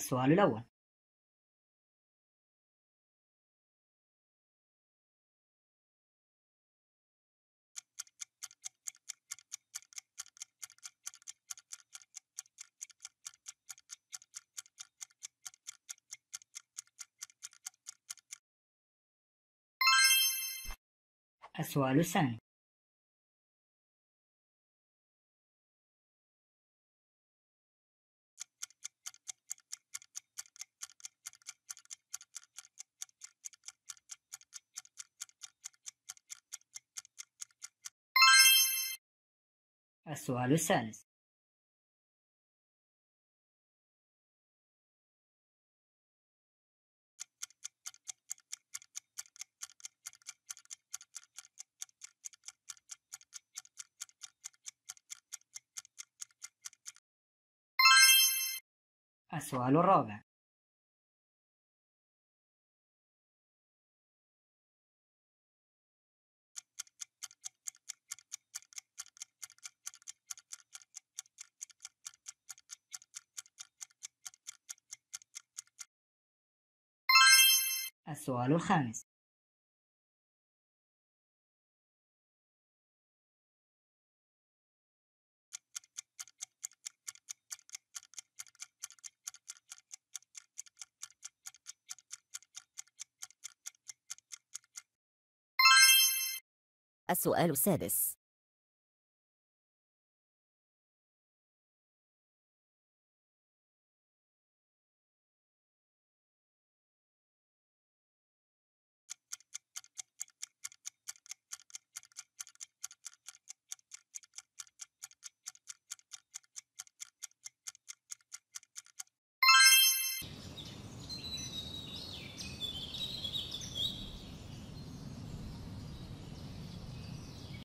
السؤال الأول. السؤال الثاني. السؤال الثالث. السؤال الرابع. السؤال الخامس. السؤال السادس.